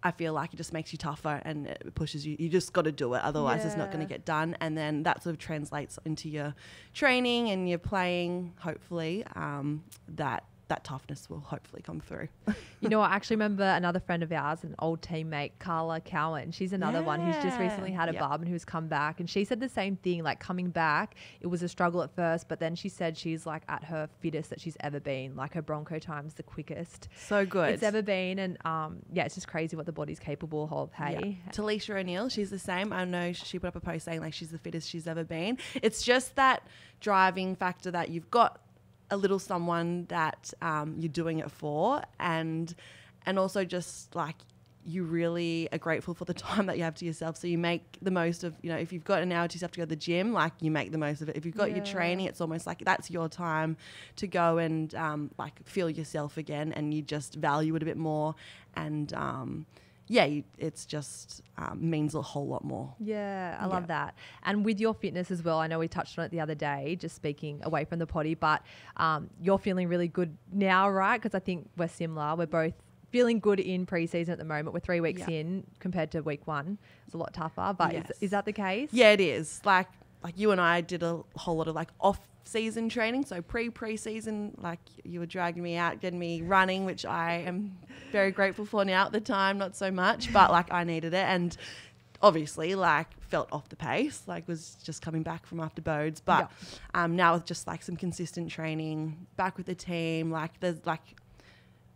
I feel like it just makes you tougher and it pushes you. You just got to do it, otherwise it's not going to get done. And then that sort of translates into your training and your playing. Hopefully, um, that that toughness will hopefully come through. <laughs> You know, I actually remember another friend of ours, an old teammate, Carla Cowan. She's another one who's just recently had a Yep. bub and who's come back. And she said the same thing, like coming back, it was a struggle at first, but then she said she's like at her fittest that she's ever been. Like her Bronco time's the quickest So good. it's ever been. And um, yeah, it's just crazy what the body's capable of. Hey, Yeah. Talisha O'Neill, she's the same. I know she put up a post saying like she's the fittest she's ever been. It's just that driving factor that you've got a little someone that um, you're doing it for, and and also just like you really are grateful for the <laughs> time that you have to yourself. So you make the most of you know if you've got an hour to yourself to go to the gym, like you make the most of it. If you've got your training, it's almost like that's your time to go and um, like feel yourself again, and you just value it a bit more and. Um, yeah, you, it's just um, means a whole lot more. Yeah, I Yeah. love that. And with your fitness as well, I know we touched on it the other day, just speaking away from the potty, but um, you're feeling really good now, right? Because I think we're similar. We're both feeling good in preseason at the moment. We're three weeks Yeah. in compared to week one. It's a lot tougher, but Yes. is, is that the case? Yeah, it is. Like like you and I did a whole lot of like off season training, so pre pre season, Like you were dragging me out, getting me running, which I am very grateful for now. At the time, not so much, but like I needed it, and obviously like felt off the pace. Like was just coming back from after Bodes, but um, now with just like some consistent training, back with the team. Like there's like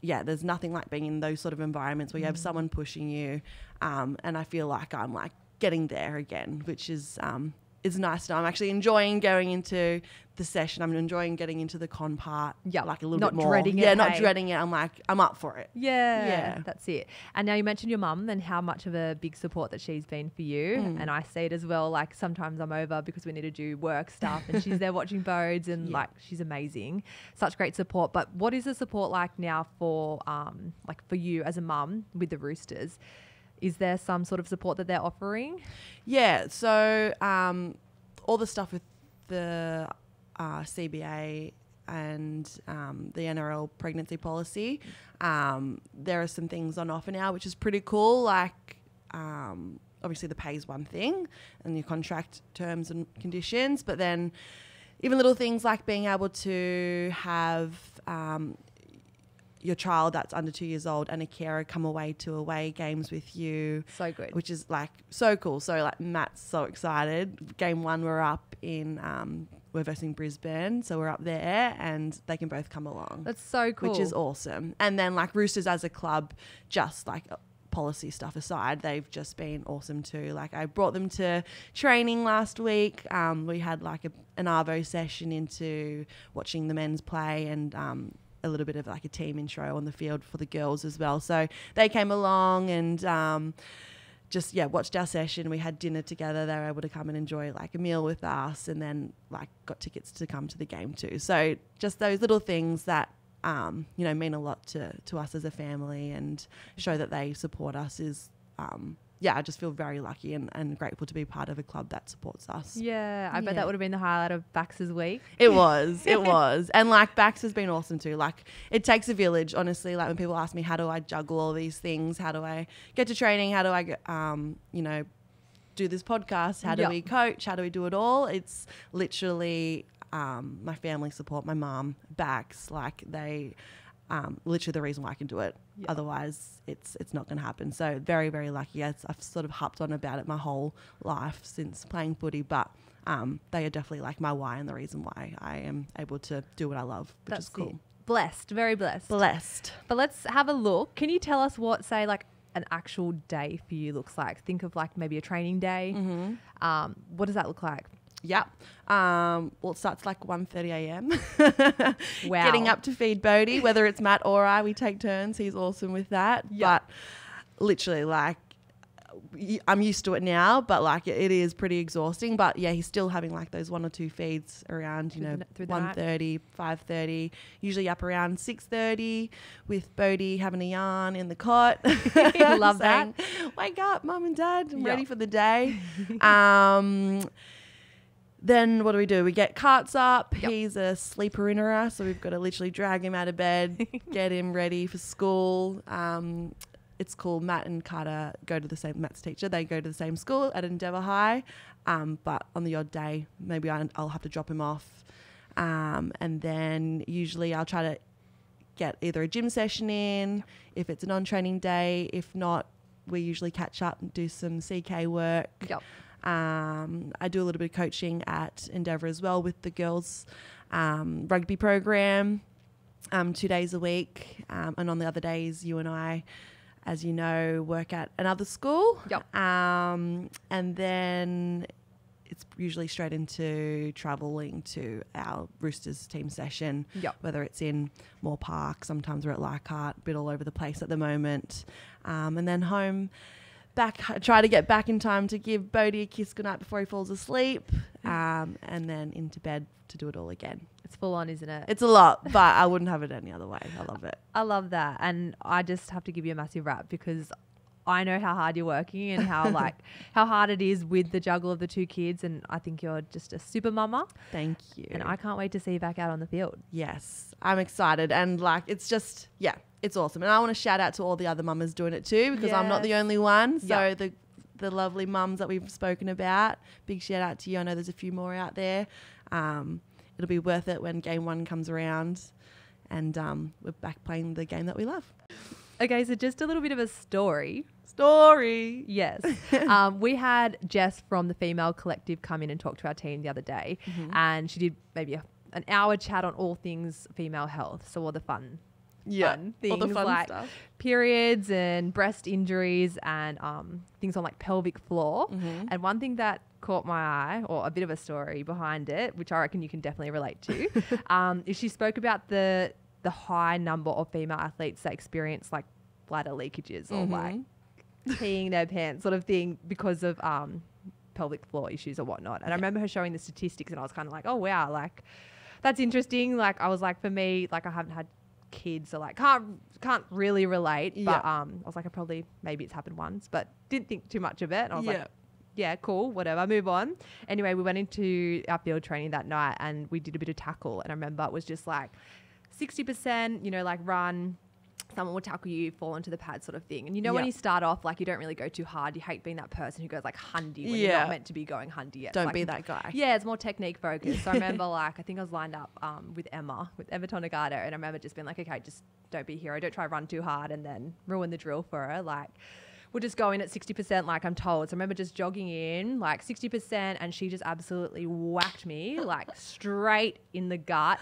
yeah, there's nothing like being in those sort of environments where you have someone pushing you, um, and I feel like I'm like getting there again, which is um, is nice. Now I'm actually enjoying going into the session. I'm enjoying getting into the con part, Yeah, like a little not bit more. dreading it, yeah, not hey? dreading it. I'm like I'm up for it. Yeah, Yeah. that's it. And now you mentioned your mum and how much of a big support that she's been for you. Mm. And I see it as well. Like sometimes I'm over because we need to do work stuff and she's there <laughs> watching bodes and Yeah. like she's amazing. Such great support. But what is the support like now for um like for you as a mum with the Roosters? Is there some sort of support that they're offering? Yeah, so um, all the stuff with the uh, CBA and um, the NRL pregnancy policy, um, there are some things on offer now, which is pretty cool. Like, um, obviously, the pay is one thing and your contract terms and conditions, but then even little things like being able to have um, your child that's under two years old and a carer come away to away games with you So good. which is like so cool. So like Matt's so excited. Game one, we're up in um, we're versing Brisbane, so we're up there, and they can both come along, That's so cool. which is awesome. And then like Roosters as a club, just like policy stuff aside, they've just been awesome too. Like I brought them to training last week. Um, we had like a, an arvo session into watching the men's play and. Um, a little bit of like a team intro on the field for the girls as well. So they came along and um, just yeah watched our session. We had dinner together. They were able to come and enjoy like a meal with us and then like got tickets to come to the game too. So just those little things that um, you know mean a lot to, to us as a family and show that they support us is um, yeah i just feel very lucky and, and grateful to be part of a club that supports us yeah, I bet that would have been the highlight of Bax's week. it was, it <laughs> was. And like Bax has been awesome too. Like it takes a village, honestly. Like when people ask me, how do I juggle all these things? How do I get to training? How do I get, um, you know, do this podcast? How do Yep. we coach? How do we do it all? It's literally um, my family support, my mom, Bax. Like they, um, literally the reason why I can do it. Yeah. Otherwise, it's it's not going to happen. So very very lucky. It's, I've sort of harped on about it my whole life since playing footy, but um, they are definitely like my why and the reason why I am able to do what I love, which That's is cool. it. Blessed, very blessed. Blessed. But let's have a look. Can you tell us what, say, like an actual day for you looks like? Think of like maybe a training day. Mm-hmm. Um, what does that look like? Yep. Um, well, it starts like 1.30 a.m. <laughs> Wow. Getting up to feed Bodie, whether it's Matt or I, we take turns. He's awesome with that. Yeah. But literally, like, I'm used to it now, but like it, is pretty exhausting. But yeah, he's still having like those one or two feeds around, you know, the night. 1.30, 5.30, usually up around 6.30 with Bodie having a yarn in the cot. <laughs> Love <laughs> that. Wake up, mum and dad, I'm Yeah. ready for the day. um, then what do we do? We get carts up. Yep. He's a sleeper in innerer, so we've got to literally drag him out of bed, <laughs> get him ready for school. Um, it's cool. Matt and Carter go to the same. Matt's teacher. They go to the same school at Endeavour High, um, but on the odd day, maybe I'll have to drop him off. Um, and then usually I'll try to get either a gym session in if it's a non-training day. If not, we usually catch up and do some CK work. Yep. Um, I do a little bit of coaching at Endeavour as well with the girls' um, rugby program, um, two days a week. Um, and on the other days, you and I, as you know, work at another school. Yep. Um, and then it's usually straight into traveling to our Roosters team session, Yep. whether it's in Moore Park, sometimes we're at Leichhardt, a bit all over the place at the moment. Um, and then home back, try to get back in time to give Bodie a kiss goodnight before he falls asleep, um, and then into bed to do it all again. It's full on, isn't it? It's a lot, but I wouldn't have it any other way. I love it. I love that. And I just have to give you a massive rap because I know how hard you're working and how <laughs> like how hard it is with the juggle of the two kids and I think you're just a super mama Thank you. and I can't wait to see you back out on the field. Yes, I'm excited. And like, it's just, yeah, it's awesome. And I want to shout out to all the other mamas doing it too, because I'm not the only one. So Yeah. the, the lovely mums that we've spoken about, big shout out to you. I know there's a few more out there. Um, it'll be worth it when game one comes around and um, we're back playing the game that we love. Okay, so just a little bit of a story. Story. Yes. <laughs> um, we had Jess from the Female Collective come in and talk to our team the other day, Mm-hmm. and she did maybe a, an hour chat on all things female health. So all the fun Yeah. fun all the fun like stuff. periods and breast injuries and um, things on like pelvic floor. Mhm. And one thing that caught my eye, or a bit of a story behind it, which I reckon you can definitely relate to, <laughs> um, is she spoke about the the high number of female athletes that experience like bladder leakages or like Mhm. peeing their pants sort of thing because of um, pelvic floor issues or whatnot. And I remember her showing the statistics, and I was kind of like, oh wow, like that's interesting. Like I was like, for me, like I haven't had kids, are like can't can't really relate. But Yeah. um, I was like, I probably maybe it's happened once, but didn't think too much of it. And I was Yeah. like, yeah, cool, whatever, move on. Anyway, we went into our field training that night and we did a bit of tackle. And I remember it was just like 60%, you know, like run, someone will tackle you, fall onto the pad sort of thing. And you know, when Yeah. you start off, like you don't really go too hard. You hate being that person who goes like hundy when you're Yeah. not meant to be going hundy yet. Don't be that guy. yeah, it's more technique focused. So I <laughs> remember like I think I was lined up um, with Emma with Emma Tonegato, and I remember just being like, okay, just don't be a hero, don't try to run too hard, and then ruin the drill for her. Like we'll just go in at sixty percent, like I'm told. So I remember just jogging in like sixty percent, and she just absolutely whacked me like straight in the gut.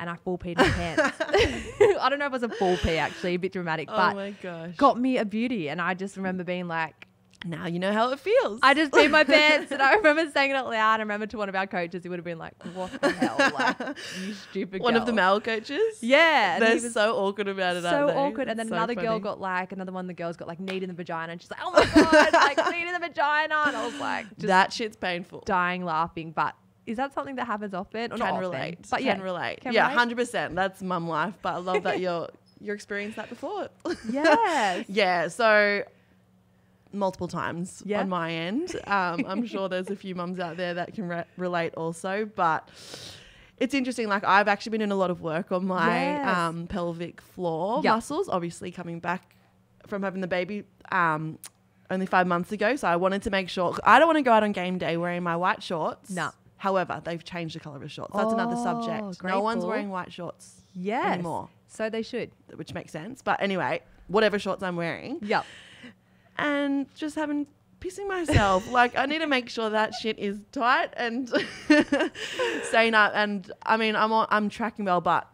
And I full peed my pants. <laughs> <laughs> I don't know if it was a full pee actually, a bit dramatic, oh but my gosh. got me a beauty. And I just remember being like, now you know how it feels. I just peed my <laughs> pants, and I remember saying it out loud. I remember to one of our coaches, he would have been like, "What the hell, like you stupid." Girl. One of the male coaches. yeah, They're so awkward about it. so awkward. And then so another girl got like another one. of The girls got like kneed in the vagina, and she's like, "Oh my god, like kneed in the vagina!" And I was like, just that shit's painful. dying laughing. But is that something that happens often? Or can often? relate. But can relate. can yeah, hundred percent. That's mum life. But I love that <laughs> you're you're experienced that before. yes. <laughs> yeah. So multiple times Yeah. on my end. Um, I'm sure <laughs> there's a few mums out there that can re- relate also, but. It's interesting. Like I've actually been in a lot of work on my Yes. um, pelvic floor Yep. muscles. Obviously, coming back from having the baby um, only five months ago, so I wanted to make sure. I don't want to go out on game day wearing my white shorts. No. However, they've changed the color of the shorts. That's another Oh, subject. great No one's ball. wearing white shorts Yes. anymore, So they should. which makes sense. But anyway, whatever shorts I'm wearing, Yep. and just having pissing myself. <laughs> like I need to make sure that shit is tight and <laughs> staying up. And I mean, I'm on, I'm tracking well, but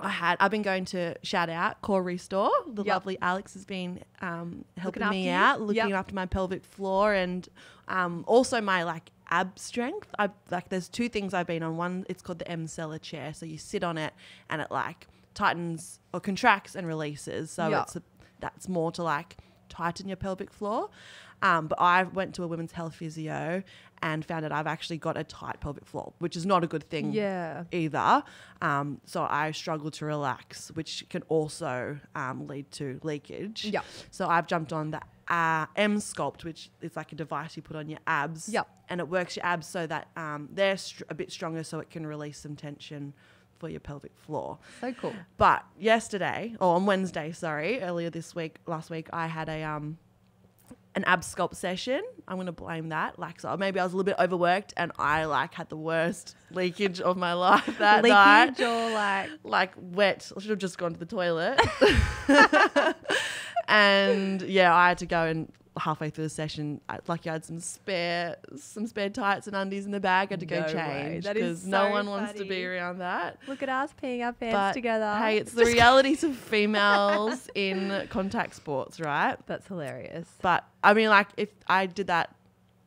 I had I've been going to shout out Core Restore. The Yep. lovely Alex has been um, helping after me you? out, looking Yep. after my pelvic floor and um, also my like ab strength. I like there's two things I've been on. One, it's called the Emsella chair. So you sit on it and it like tightens or contracts and releases. So Yeah. it's a, that's more to like tighten your pelvic floor. Um, but I went to a women's health physio and found out I've actually got a tight pelvic floor, which is not a good thing Yeah. either. Um, so I struggle to relax, which can also um, lead to leakage. Yep. So I've jumped on the uh, Emsculpt, which is like a device you put on your abs. Yep. And it works your abs so that um, they're str- a bit stronger, so it can release some tension for your pelvic floor. So cool. But yesterday, or on Wednesday, sorry, earlier this week, last week, I had a um an ab sculpt session. I'm gonna blame that. Like, so maybe I was a little bit overworked, and I like had the worst <laughs> leakage of my life <laughs> that night. Leakage or like Like wet. I should have just gone to the toilet. <laughs> and yeah, I had to go and halfway through the session, I, lucky I had some spare some spare tights and undies in the bag. I had to go No change That is because no so one wants to be around that. look at us peeing our pants But together. hey, it's <laughs> the realities of females in contact sports, right? That's hilarious. But I mean, like, if I did that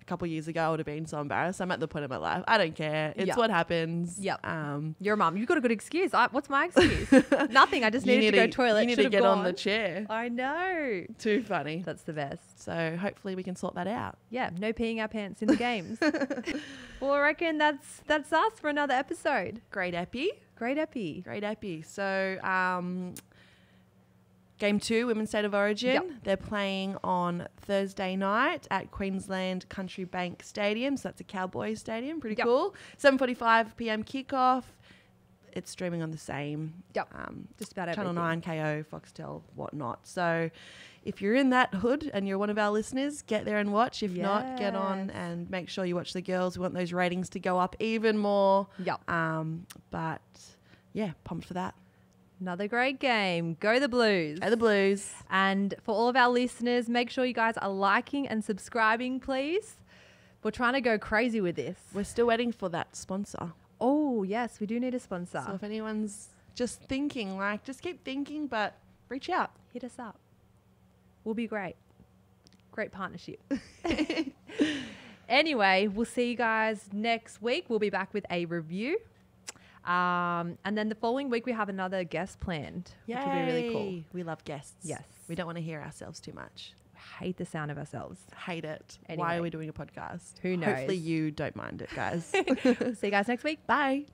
a couple years ago, I would have been so embarrassed. I'm at the point of my life. I don't care. It's Yep. what happens. Yep. Um, You're a mum. You've got a good excuse. I, what's my excuse? <laughs> Nothing. I just needed need to go toilet. You need to Should've get on the chair. I know. Too funny. That's the best. So hopefully we can sort that out. Yeah, no peeing our pants in the games. <laughs> well, I reckon that's that's us for another episode. Great epi. Great epi. Great epi. So um, game two, Women's State of Origin. Yep. They're playing on Thursday night at Queensland Country Bank Stadium. So that's a Cowboys stadium. Pretty Yep. cool. 7:45 p.m. kickoff. It's streaming on the same. Yep. Um, Just about Channel everything. 9, Kayo, Foxtel, whatnot. So if you're in that hood and you're one of our listeners, get there and watch. If not, get on and make sure you watch the girls. We want those ratings to go up even more. Yep. Um, but yeah, pumped for that. Another great game. Go the Blues. Go the Blues. And for all of our listeners, make sure you guys are liking and subscribing, please. We're trying to go crazy with this. We're still waiting for that sponsor. Oh, yes, we do need a sponsor. So if anyone's just thinking, like, just keep thinking, but reach out. Hit us up. We'll be great. Great partnership. <laughs> <laughs> anyway, we'll see you guys next week. We'll be back with a review. Um, and then the following week, we have another guest planned, which will be really cool. We love guests. Yes. We don't want to hear ourselves too much. Hate the sound of ourselves. Hate it. Why are we doing a podcast? Who knows? Hopefully you don't mind it, guys. <laughs> see you guys next week. Bye.